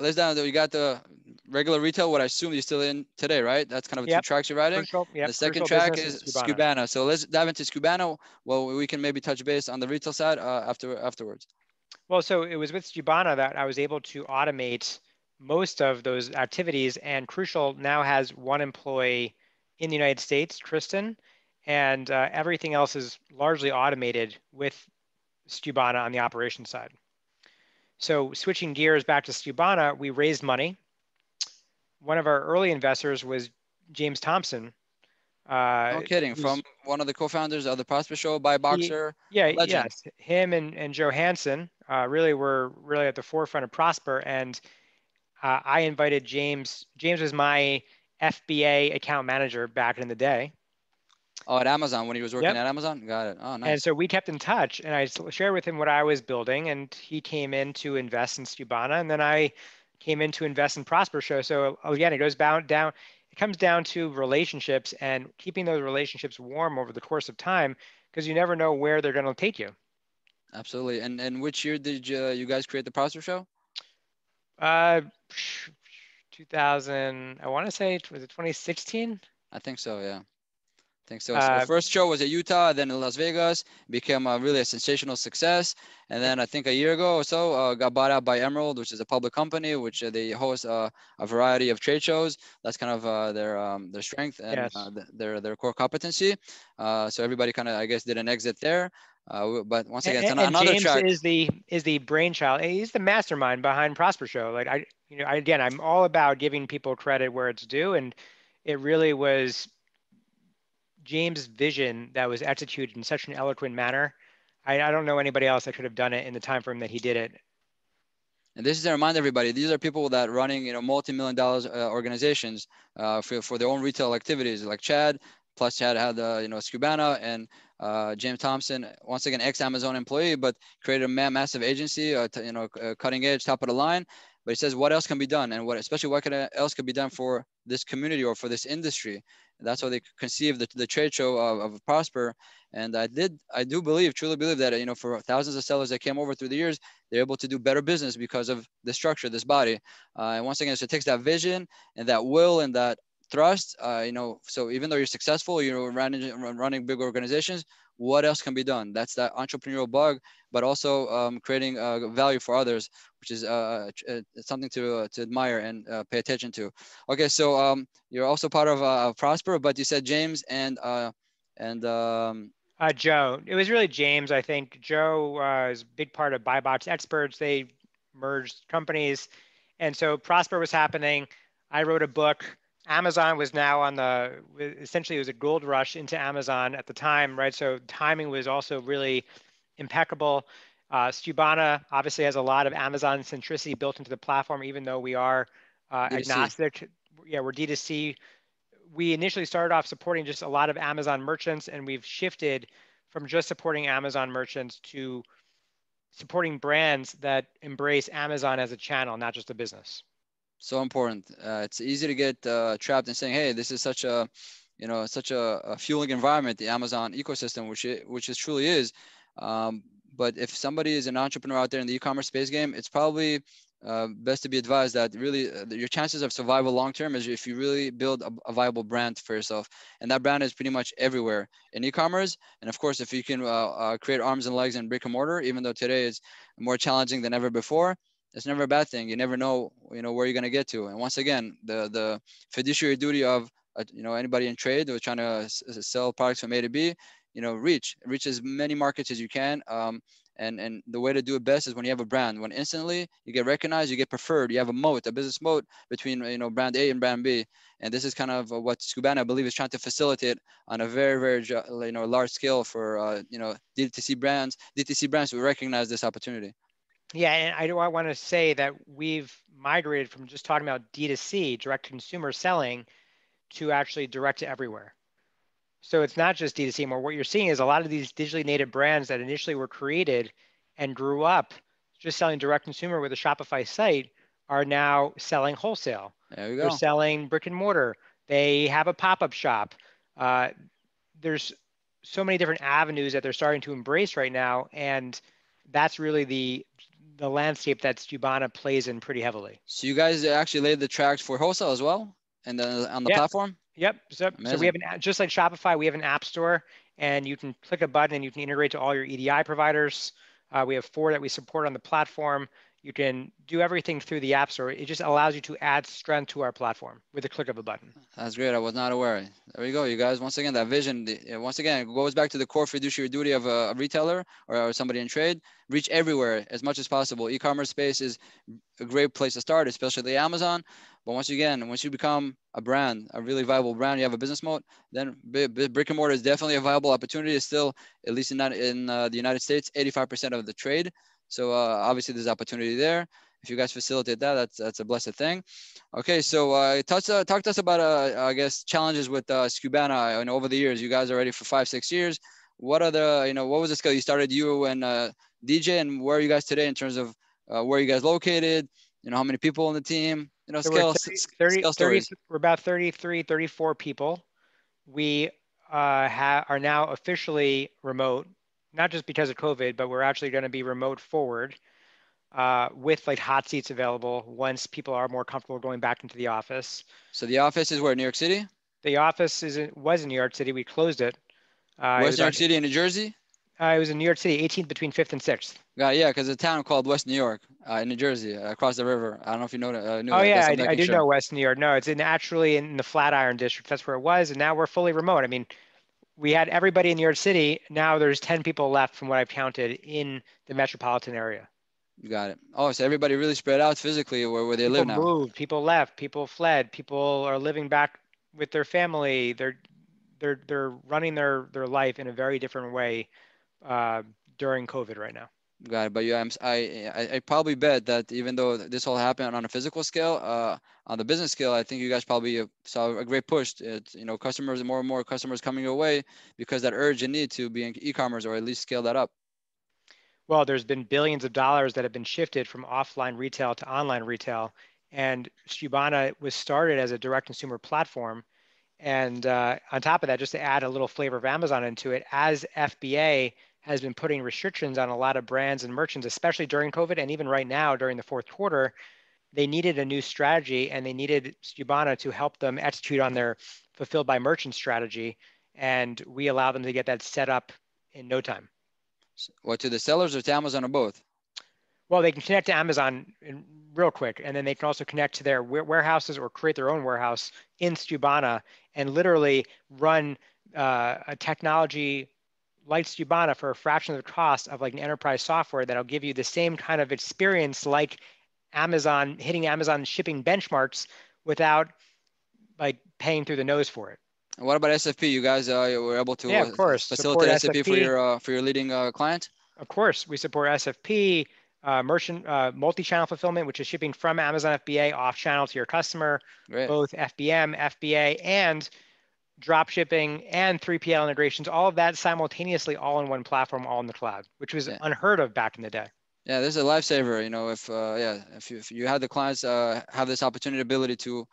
Let's down. You got the regular retail, what I assume you're still in today, right? That's kind of yep. two tracks you're riding. Crucial, yep. The second Crucial track is Skubana. Skubana. So let's dive into Skubana. Well, we can maybe touch base on the retail side uh, after afterwards. Well, so it was with Skubana that I was able to automate most of those activities, and Crucial now has one employee in the United States, Tristan, and uh, everything else is largely automated with Skubana on the operations side. So switching gears back to Skubana, we raised money one of our early investors was James Thompson. Uh, no kidding. From one of the co-founders of the Prosper Show by Boxer. He, yeah, legend. yes. Him and, and Joe Hansen uh, really were really at the forefront of Prosper. And uh, I invited James. James was my FBA account manager back in the day. Oh, at Amazon when he was working yep. at Amazon. Got it. Oh, nice. And so we kept in touch, and I shared with him what I was building, and he came in to invest in Skubana, and then I came in to invest in Prosper Show. So again, it goes down down. It comes down to relationships and keeping those relationships warm over the course of time, because you never know where they're going to take you. Absolutely. And and which year did you, you guys create the Prosper Show? Uh, 2000. I want to say was it 2016? I think so. Yeah think so. Uh, the first show was at Utah, then in Las Vegas, became a, really a sensational success. And then I think a year ago or so, uh, got bought out by Emerald, which is a public company, which uh, they host uh, a variety of trade shows. That's kind of uh, their um, their strength and yes. Uh, their their core competency. so everybody kind of, I guess, did an exit there. but once again, and, and another James track. is the is the brainchild. He's the mastermind behind Prosper Show. Like I, you know, I, again, I'm all about giving people credit where it's due, and it really was James' vision that was executed in such an eloquent manner. I, I don't know anybody else that could have done it in the time frame that he did it. And this is to remind everybody, these are people that are running, you know, multi-million dollars uh, organizations uh, for, for their own retail activities, like Chad. Plus, Chad had, uh, you know, Skubana and uh, James Thompson, once again, ex-Amazon employee, but created a massive agency, uh, to, you know, uh, cutting edge, top of the line. But he says, what else can be done, and what, especially what else could be done for this community or for this industry? That's how they conceived the, the trade show of, of Prosper. And I did, I do believe, truly believe that, you know, for thousands of sellers that came over through the years, they're able to do better business because of the structure, this body. Uh, and once again, so it takes that vision and that will and that thrust, uh, you know, so even though you're successful, you know, running, running big organizations, what else can be done? That's that entrepreneurial bug, but also um, creating uh, value for others, which is uh, uh, uh something to uh, to admire and uh, pay attention to. Okay, so um, you're also part of Prosper, but you said James and and um, Joe. It was really James, I think. Joe is a big part of BuyBox Experts. They merged companies, and so Prosper was happening. I wrote a book Amazon was now on the essentially it was a gold rush into Amazon at the time, right? So timing was also really impeccable. Uh, Skubana obviously has a lot of Amazon centricity built into the platform, even though we are uh, agnostic. Yeah, we're D2C. We initially started off supporting just a lot of Amazon merchants, and we've shifted from just supporting Amazon merchants to supporting brands that embrace Amazon as a channel, not just a business so important. Uh, it's easy to get uh, trapped in saying, "Hey, this is such a, you know, such a, a fueling environment, the Amazon ecosystem, which it which it truly is." Um, but if somebody is an entrepreneur out there in the e-commerce space game, it's probably uh, best to be advised that really uh, your chances of survival long term is if you really build a, a, viable brand for yourself, and that brand is pretty much everywhere in e-commerce. And of course, if you can uh, uh, create arms and legs in brick and mortar, even though today is more challenging than ever before, it's never a bad thing. You never know, you know, where you're gonna get to. And once again, the the fiduciary duty of uh, you know anybody in trade who's trying to s- sell products from A to B, you know, reach reach as many markets as you can. Um, and and the way to do it best is when you have a brand. When instantly you get recognized, you get preferred. You have a moat, a business moat between you know brand A and brand B. And this is kind of what Skubana, I believe, is trying to facilitate on a very very you know large scale for uh, you know DTC brands. DTC brands will recognize this opportunity. Yeah, and I do I want to say that we've migrated from just talking about D2C, direct consumer selling, to actually direct to everywhere. So it's not just D2C anymore. What you're seeing is a lot of these digitally native brands that initially were created and grew up just selling direct consumer with a Shopify site are now selling wholesale. There you go. They're selling brick and mortar. They have a pop-up shop. Uh, there's so many different avenues that they're starting to embrace right now, and that's really the the landscape that Skubana plays in pretty heavily. So you guys actually laid the tracks for wholesale as well, and then on the Yeah. platform. Yep. So, so we have an just like Shopify, we have an app store, and you can click a button and you can integrate to all your EDI providers. Uh, we have four that we support on the platform. You can do everything through the app store. It just allows you to add strength to our platform with a click of a button. That's great. I was not aware. There you go, you guys. Once again, that vision. Once again, goes back to the core fiduciary duty of a, retailer or, somebody in trade. Reach everywhere as much as possible. E-commerce space is a great place to start, especially the Amazon. But once again, once you become a brand, a really viable brand, you have a business mode. Then brick and mortar is definitely a viable opportunity. It's still, at least in in uh, the United States, 85% of the trade. So uh, obviously, there's opportunity there. If you guys facilitate that, that's that's a blessed thing. Okay, so uh, touch, uh, talk to us about, uh, I guess, challenges with uh, Skubana. And over the years, you guys are ready for five, six years. What are the, you know, what was the scale? You started you and uh, DJ, and where are you guys today in terms of uh, where are you guys located? You know, how many people on the team? You know, So scale, we're 30, s- 30, scale 30 we're about 33, 34 people. We uh, ha- are now officially remote, not just because of COVID, but we're actually going to be remote forward uh, with like hot seats available once people are more comfortable going back into the office. So the office is where New York City, The office is in, was in New York City. We closed it. Uh, West was New on- York City, and New Jersey. uh, it was in New York City, 18th between 5th and 6th. Yeah, yeah, because a town called West New York uh, in New Jersey, uh, across the river. I don't know if you know that. Uh, Oh yeah, I, I do share. know West New York. No, it's in actually in the Flatiron district. That's where it was, and now we're fully remote. I mean, we had everybody in New York City. Now there's 10 people left from what I've counted in the metropolitan area. You got it. Oh, so everybody really spread out physically where, where they people live now. People moved, people left, people fled, people are living back with their family. They're they're they're running their their life in a very different way uh, during COVID right now. Got it. But yeah, I'm, I, I, probably bet that even though this all happened on a physical scale, uh, on the business scale, I think you guys probably uh, saw a great push. It's, you know, customers, more and more customers coming your way because that urge and need to be in e-commerce or at least scale that up. Well, there's been billions of dollars that have been shifted from offline retail to online retail, and Skubana was started as a direct consumer platform. And uh, on top of that, just to add a little flavor of Amazon into it, as FBA has been putting restrictions on a lot of brands and merchants, especially during COVID and even right now during the fourth quarter, they needed a new strategy and they needed Skubana to help them execute on their fulfilled by merchant strategy. And we allow them to get that set up in no time. What to the sellers or to Amazon or both? Well, they can connect to Amazon in, real quick, and then they can also connect to their warehouses or create their own warehouse in Skubana and literally run uh, a technology like Skubana for a fraction of the cost of like an enterprise software that'll give you the same kind of experience like Amazon hitting Amazon shipping benchmarks without like paying through the nose for it. And what about SFP? You guys uh, were able to Yeah, of uh, course. facilitate Support SFP, for your uh, for your leading uh, client. Of course, we support SFP, uh, merchant uh, multi-channel fulfillment, which is shipping from Amazon FBA off channel to your customer. Great. both FBM, FBA, and drop shipping and 3PL integrations, all of that simultaneously, all in one platform, all in the cloud, which was Yeah. unheard of back in the day. Yeah, this is a lifesaver. You know, if uh, yeah, if you, if you had the clients uh, have this opportunity, ability to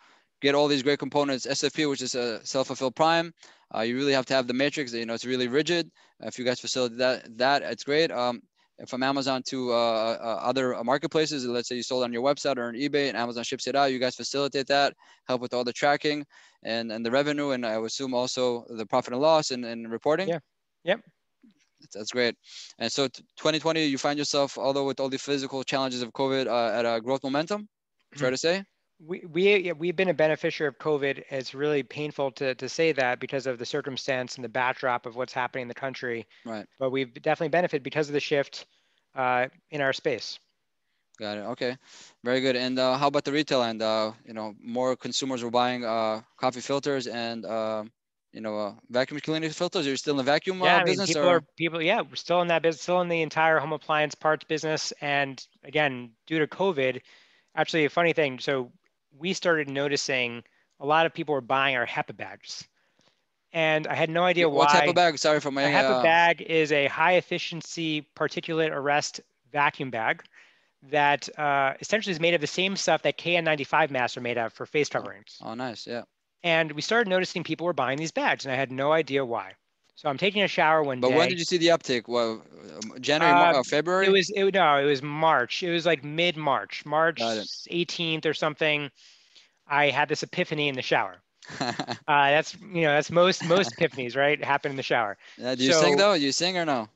get all these great components, SFP, which is a self-fulfilled prime, uh, you really have to have the matrix. You know, it's really rigid. If you guys facilitate that, that it's great. Um, from Amazon to uh, uh, other marketplaces, let's say you sold on your website or on eBay, and Amazon ships it out, you guys facilitate that, help with all the tracking and and the revenue, and I would assume also the profit and loss and, and reporting. Yeah. Yep. That's, that's great. And so t- 2020, you find yourself, although with all the physical challenges of COVID, uh, at a growth momentum. Fair to say. We, we, yeah, we've been a beneficiary of COVID. It's really painful to, to say that because of the circumstance and the backdrop of what's happening in the country. Right. But we've definitely benefited because of the shift uh, in our space. Got it. Okay. Very good. And uh, how about the retail end? Uh, you know, more consumers were buying uh, coffee filters and uh, you know uh, vacuum cleaning filters. Are you still in the vacuum yeah, uh, I mean, business? people or? are people. Yeah, we're still in that business, still in the entire home appliance parts business. And again, due to COVID, actually, a funny thing. So we started noticing a lot of people were buying our HEPA bags, and I had no idea what why. type of bag? Sorry for my. A HEPA uh, bag is a high efficiency particulate arrest vacuum bag that uh, essentially is made of the same stuff that KN95 masks are made of for face coverings. Oh, nice. Yeah. And we started noticing people were buying these bags, and I had no idea why. So I'm taking a shower one But day. when did you see the uptick? Well, um, January, Uh, Mar- uh, February. It was it, no, it was March. It was like mid March, March 18th or something. I had this epiphany in the shower. <laughs> Uh, that's you know that's most most epiphanies right happen in the shower. yeah, do you sing so- though? Do you sing or no?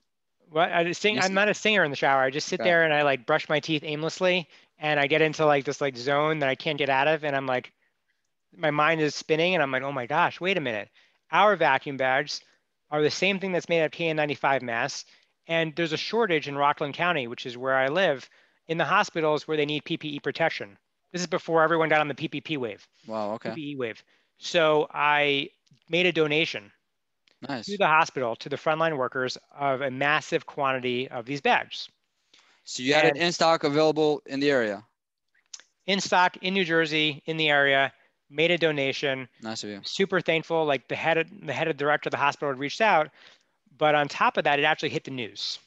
What I just sing. Yes. I'm not a singer in the shower. I just sit Okay. there and I like brush my teeth aimlessly, and I get into like this like zone that I can't get out of, and I'm like, my mind is spinning, and I'm like, oh my gosh, wait a minute. Our vacuum bags are the same thing that's made out of KN95 masks, and there's a shortage in Rockland County, which is where I live, in the hospitals where they need PPE protection. This is before everyone got on the PPP wave, Wow. Okay. PPE wave. So I made a donation Nice. to the hospital to the frontline workers of a massive quantity of these bags So you had it in stock, available in the area. in stock in New Jersey in the area. Made a donation. Nice of you. Super thankful. Like the head of the head of director of the hospital had reached out, but on top of that, it actually hit the news.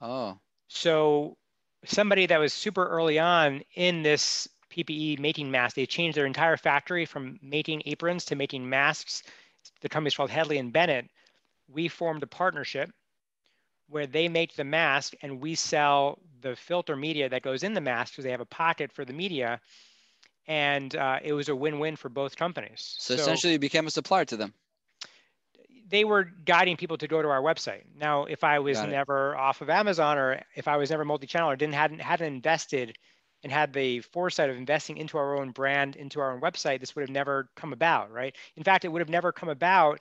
Oh. So somebody that was super early on in this PPE making mask, they changed their entire factory from making aprons to making masks. The company's called Hedley and Bennett. We formed a partnership where they make the mask and we sell the filter media that goes in the mask because they have a pocket for the media. And uh, it was a win-win for both companies. So, essentially, you became a supplier to them. they were guiding people to go to our website. Now, if I was never off of Amazon or if I was never multi-channel or didn't hadn't hadn't invested and had the foresight of investing into our own brand, into our own website, this would have never come about, right? In fact, it would have never come about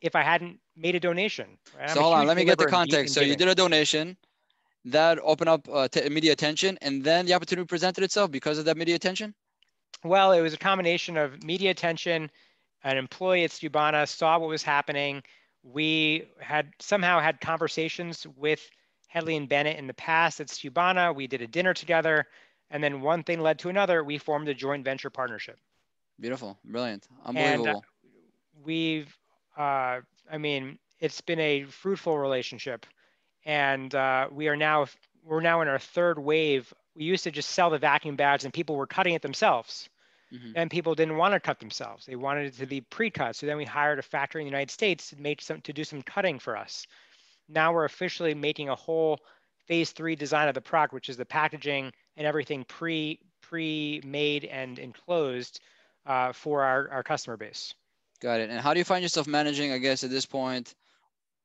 if I hadn't made a donation. right? So hold on, let me get the believer in deep context. So you did a donation, that opened up uh, t- media attention, and then the opportunity presented itself because of that media attention. Well, it was a combination of media attention. An employee at Skubana saw what was happening. We had somehow had conversations with Hedley and Bennett in the past at Skubana. We did a dinner together. And then one thing led to another. We formed a joint venture partnership. Beautiful, brilliant, uh, unbelievable. We've, uh, I mean, it's been a fruitful relationship. And uh, we are now, we're now in our third wave. We used to just sell the vacuum bags and people were cutting it themselves Mhm. and people didn't want to cut themselves. They wanted it to be pre-cut. So then we hired a factory in the United States to make some to do some cutting for us. Now we're officially making a whole phase three design of the product, which is the packaging and everything pre pre-made and enclosed uh, for our, our customer base. Got it. And how do you find yourself managing, I guess, at this point,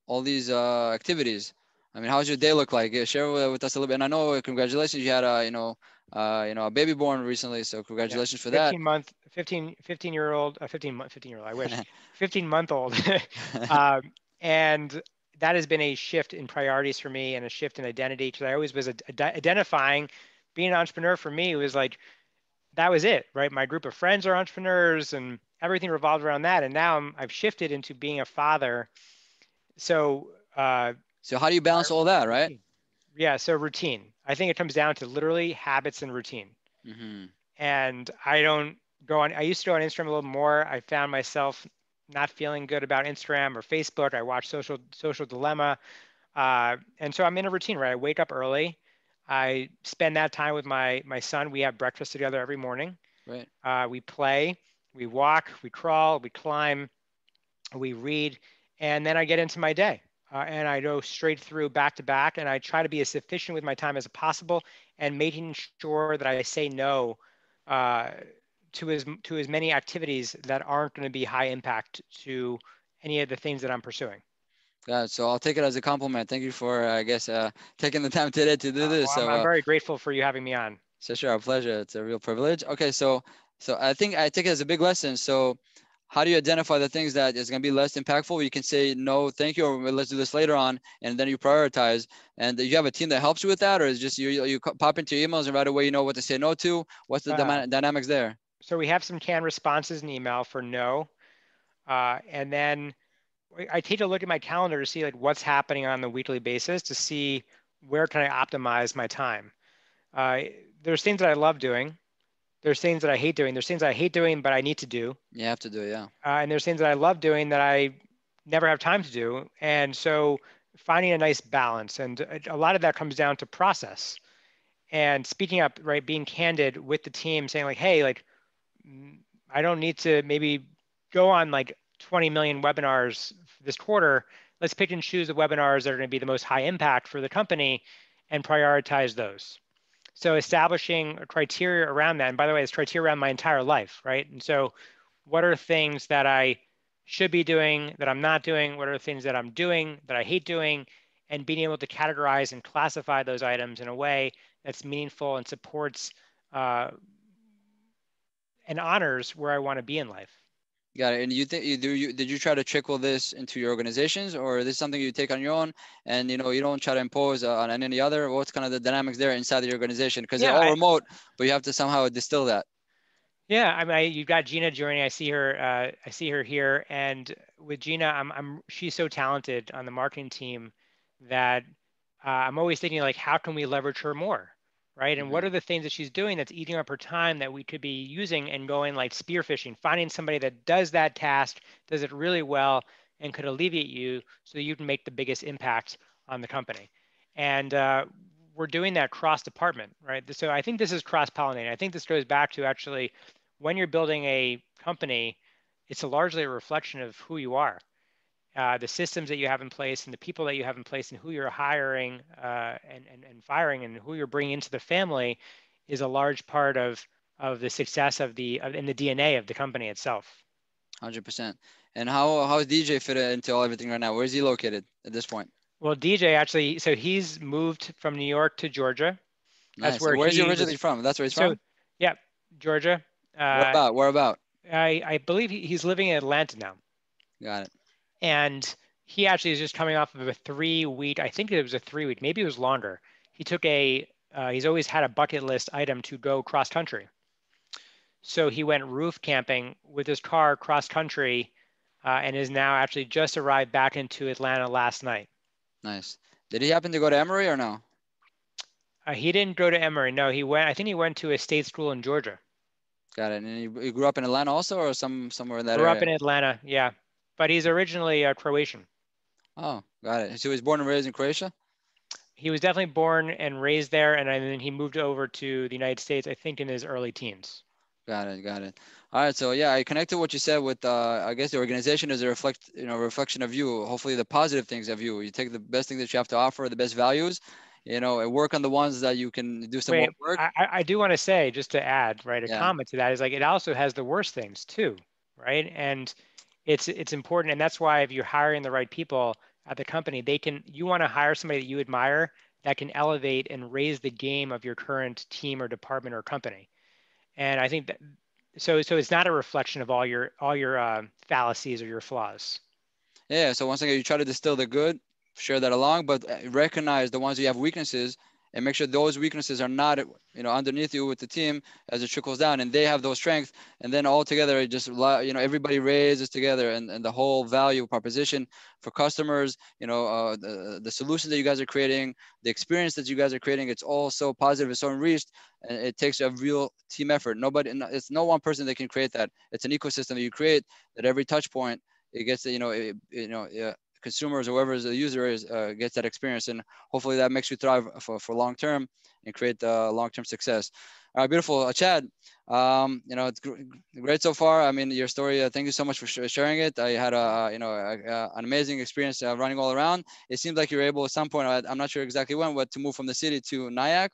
all these uh, activities? I mean, how's your day look like? Yeah, share with, us a little bit. And I know, uh, congratulations, you had a, you know, uh, you know, a baby born recently. So congratulations for that. 15 month, 15, 15 year old, uh, 15 month, 15 year old, I wish, <laughs> 15 month old. <laughs> um, and that has been a shift in priorities for me and a shift in identity because I always was ad- identifying being an entrepreneur for me was like that was it, right? My group of friends are entrepreneurs and everything revolved around that. And now I'm, I've shifted into being a father. So, uh, so how do you balance all that, right? yeah, so routine. I think it comes down to literally habits and routine. hmm And I don't go on, I used to go on Instagram a little more. I found myself not feeling good about Instagram or Facebook. I watch Social Social Dilemma, uh, and so I'm in a routine. Right, I wake up early. I spend that time with my my son. We have breakfast together every morning. Right. Uh, we play, we walk, we crawl, we climb, we read, and then I get into my day. Uh, and I go straight through back to back, and I try to be as efficient with my time as possible, and making sure that I say no uh, to as to as many activities that aren't going to be high impact to any of the things that I'm pursuing. Got it. So I'll take it as a compliment. Thank you for, uh, I guess, uh, taking the time today to do Uh, this. well, I'm, I'm uh, very grateful for you having me on. So sure, our pleasure. It's a real privilege. Okay, so so I think I take it as a big lesson. So how do you identify the things that is going to be less impactful? You can say no, thank you, or let's do this later on, and then you prioritize. And you have a team that helps you with that, or is it just you you pop into your emails and right away you know what to say no to? What's the Uh, dynamics there? So we have some canned responses in email for no, uh, and then I- I take a look at my calendar to see like what's happening on the weekly basis to see where can I optimize my time. Uh, there's things that I love doing. There's things that I hate doing. There's things I hate doing, but I need to do. You have to do yeah. Uh, and there's things that I love doing that I never have time to do. And so finding a nice balance, and a lot of that comes down to process. And speaking up, right, being candid with the team, saying like, hey, like, I don't need to maybe go on like 20 million webinars this quarter. Let's pick and choose the webinars that are going to be the most high impact for the company and prioritize those. So establishing criteria around that. And by the way, it's criteria around my entire life, right? And so what are things that I should be doing that I'm not doing? What are the things that I'm doing that I hate doing? And being able to categorize and classify those items in a way that's meaningful and supports uh, and honors where I want to be in life. Got it. And you think you do you did you try to trickle this into your organizations, or is this something you take on your own, and you know you don't try to impose uh, on any other? What's kind of the dynamics there inside the organization? Because yeah, they're all I, remote, but you have to somehow distill that. Yeah, I mean, I, you've got Gina joining. I see her. Uh, I see her here, and with Gina, I'm, I'm. She's so talented on the marketing team that uh, I'm always thinking like, how can we leverage her more? Right? And mm-hmm. what are the things that she's doing that's eating up her time that we could be using and going like spearfishing, finding somebody that does that task, does it really well, and could alleviate you so you can make the biggest impact on the company. And uh, we're doing that cross department, right? So I think this is cross pollinating. I think this goes back to actually when you're building a company, it's a largely a reflection of who you are uh, the systems that you have in place and the people that you have in place and who you're hiring uh, and, and, and firing and who you're bringing into the family is a large part of of the success of the of, in the DNA of the company itself. Hundred percent. And how how is DJ fit into all everything right now? Where is he located at this point? Well, DJ actually, so he's moved from New York to Georgia. That's nice. where where's he, he originally was, from? That's where he's so, from. Yeah, Georgia. Uh, where about? Where about? I I believe he, he's living in Atlanta now. Got it and he actually is just coming off of a three week i think it was a three week maybe it was longer. He took a uh, he's always had a bucket list item to go cross country. So he went roof camping with his car cross country uh, and is now actually just arrived back into atlanta last night. Nice. Did he happen to go to emory or no? Uh, he didn't go to emory no he went i think he went to a state school in georgia. Got it and he, grew up in atlanta also or some somewhere in that grew area? up in atlanta yeah but he's originally uh, Croatian. Oh, got it. So he was born and raised in Croatia? He was definitely born and raised there, and then he moved over to the United States, I think, in his early teens. Got it, got it. All right, so yeah, I connected what you said with. Uh, I guess the organization is a reflect, you know, reflection of you. Hopefully, the positive things of you. You take the best thing that you have to offer, the best values, you know, and work on the ones that you can do some Wait, work. I, I do want to say, just to add, right, a yeah. comment to that is like it also has the worst things too, right? And it's it's important and that's why if you're hiring the right people at the company they can you want to hire somebody that you admire that can elevate and raise the game of your current team or department or company. And i think that so so it's not a reflection of all your all your uh, fallacies or your flaws. Yeah so once again you try to distill the good share that along but uh, recognize the ones you have weaknesses and make sure those weaknesses are not you know underneath you with the team as it trickles down and they have those strengths and then all together it just you know everybody raises together and, and the whole value proposition for customers you know uh, the, the solution that you guys are creating the experience that you guys are creating it's all so positive it's so enriched and it takes a real team effort. Nobody it's no one person that can create that. It's an ecosystem that you create that every touch point it gets you know it, you know consumers or whoever the user is uh, gets that experience and hopefully that makes you thrive for, for long term and create the long-term success. All right beautiful. Uh, chad um, you know it's great so far. I mean your story uh, thank you so much for sh- sharing it. I had a you know a, a, an amazing experience uh, running all around. It seems like you're able at some point I, am not sure exactly when but to move from the city to nyack.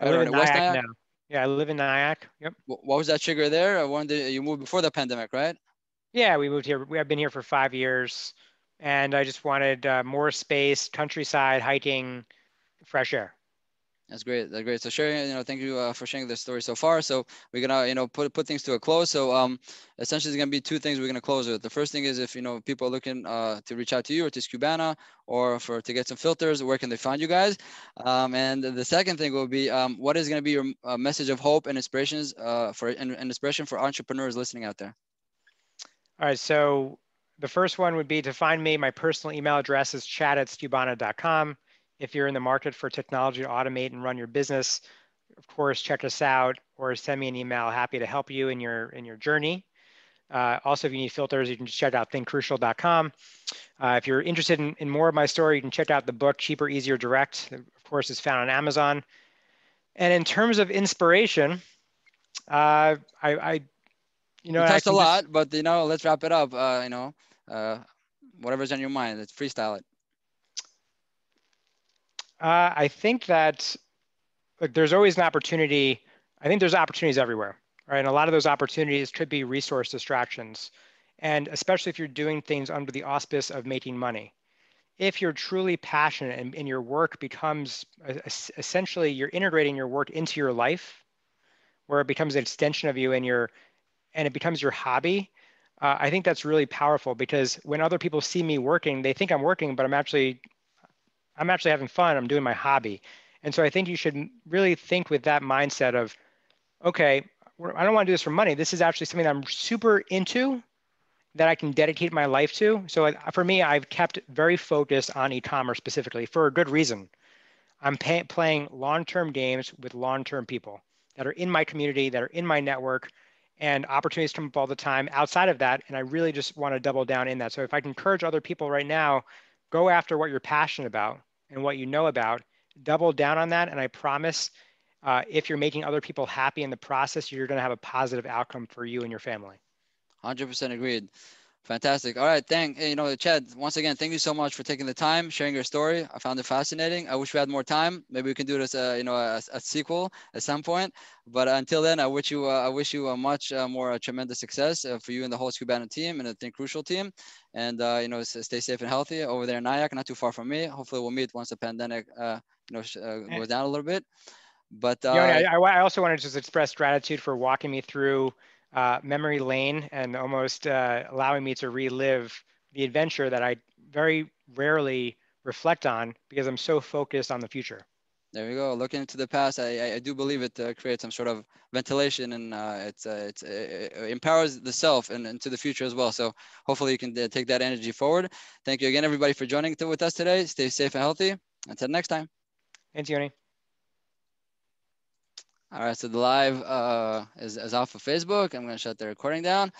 I live in nyack, nyack, now. Yeah i live in nyack. Yep. What was that trigger there? When did you move before the pandemic right? Yeah we moved here. We have been here for five years and I just wanted uh, more space, countryside, hiking, fresh air. That's great. That's great. So sharing, you know, thank you uh, for sharing the story so far. So we're gonna, you know, put put things to a close. So um, essentially, it's gonna be two things we're gonna close with. The first thing is if you know people are looking uh, to reach out to you or to Skubana or for to get some filters, where can they find you guys? Um, and the second thing will be um, what is gonna be your uh, message of hope and inspirations uh, for and, and inspiration for entrepreneurs listening out there. All right. So the first one would be to find me. My personal email address is chad at skubana.com. If you're in the market for technology to automate and run your business, of course, check us out or send me an email. Happy to help you in your in your journey. Uh, also, if you need filters, you can just check out thinkcrucial.com. Uh, if you're interested in, in more of my story, you can check out the book Cheaper, Easier, Direct. Of course, it's found on Amazon. And in terms of inspiration, uh, I, I, you know, touched a lot, just, but you know, let's wrap it up. Uh, you know, uh, whatever's on your mind, let's freestyle it. Uh, I think that like, there's always an opportunity. I think there's opportunities everywhere, right? And a lot of those opportunities could be resource distractions, and especially if you're doing things under the auspice of making money if you're truly passionate and, and your work becomes essentially you're integrating your work into your life where it becomes an extension of you and your and it becomes your hobby uh, i think that's really powerful because when other people see me working they think i'm working but i'm actually i'm actually having fun i'm doing my hobby and so i think you should really think with that mindset of okay i don't want to do this for money this is actually something i'm super into that I can dedicate my life to. So for me, I've kept very focused on e-commerce specifically for a good reason. I'm pay, playing long-term games with long-term people that are in my community, that are in my network, and opportunities come up all the time outside of that. And I really just want to double down in that. So if I can encourage other people right now, go after what you're passionate about and what you know about, double down on that. And I promise uh, if you're making other people happy in the process, you're going to have a positive outcome for you and your family. 100% agreed. Fantastic. All right. Thank you know, Chad. Once again, thank you so much for taking the time, sharing your story. I found it fascinating. I wish we had more time. Maybe we can do this, uh, you know, a, a, sequel at some point. But until then, I wish you, uh, I wish you a much uh, more uh, tremendous success uh, for you and the whole Scubannon team and the Think Crucial team. And uh, you know, stay safe and healthy over there in Nyack, not too far from me. Hopefully, we'll meet once the pandemic, you know, goes down a little bit. But Yoni, I, I also wanted to just express gratitude for walking me through uh, memory lane and almost uh, allowing me to relive the adventure that I very rarely reflect on because I'm so focused on the future. There we go. Looking into the past, I, I do believe it uh, creates some sort of ventilation and uh, it's, uh, it's, uh, it empowers the self and into the future as well. So hopefully you can uh, take that energy forward. Thank you again, everybody, for joining with us today. Stay safe and healthy. Until next time. Thanks, Yoni. All right, so the live uh, is, is off of Facebook. I'm going to shut the recording down.